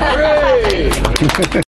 Hooray!